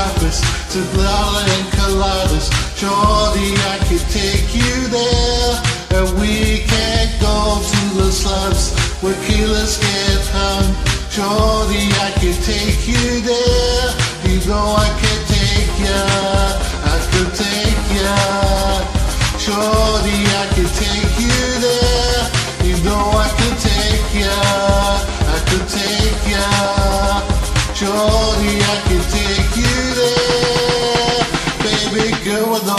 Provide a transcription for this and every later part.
tropics to and Coladas. Shorty, I could take you there. And we can't go to the slums where killers get hung. Shorty, I could take you there. You know I can take ya. I could take ya. Shorty, I could take you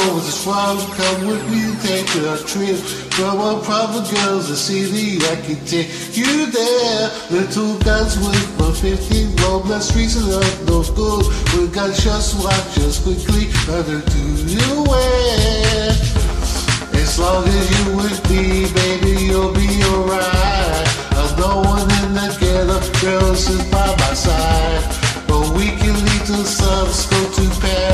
know it's fun. Come with me, take a trip. From our proper girls, the city, I can take you there. Little guns with my 15 Robles streets and up no good. We got shots, watch us quickly. Other do you wear? As long as you with me, baby, you'll be alright. No one in the ghetto, girls is by my side. But we can lead to subs, go to paradise.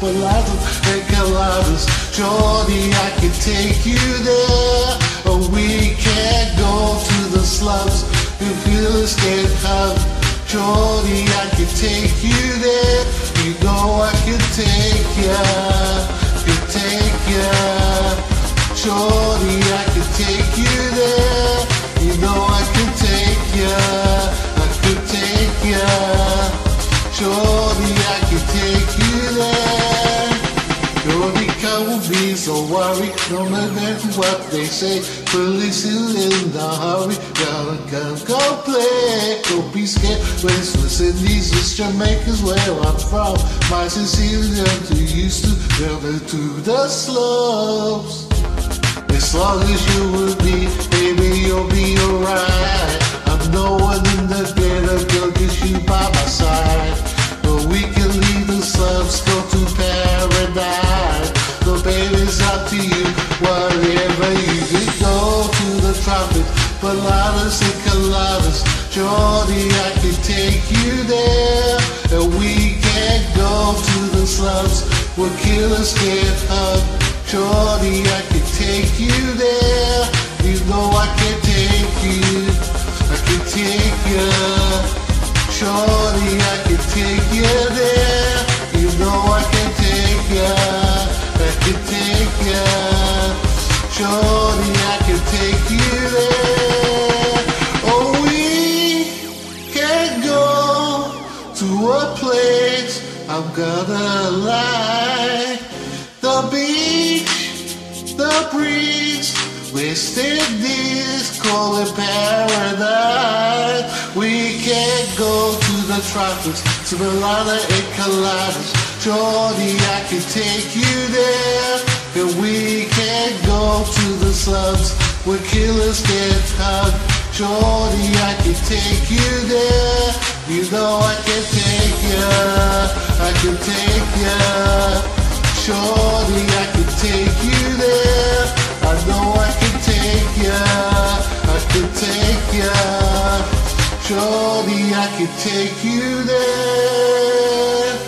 Palazzas and Coladas. Shorty, I can take you there. But we can't go to the slums. You feel get hung. Shorty, I can take you there. You know I can take ya, can take ya. Shorty, I can take you there. So worry. No matter what they say, police in the hurry. Gotta come, go play. Don't be scared. Restless these is Jamaica's where I'm from. My Sicilian to used to travel to the slopes. As long as you with me, baby, you'll be alright. Shorty, I can take you there. And we can't go to the slums where killers get hung. Shorty, I can take you there. You know I can take you. I can take you. Shorty, I can take you there. West Indies, call it paradise. We can't go to the tropics, to Milana and Coladas. Shorty, I can take you there. And we can't go to the slums where killers get hung. Shorty, I can take you there. You know I can take ya. I can take ya. Shorty, take ya. I can take you there.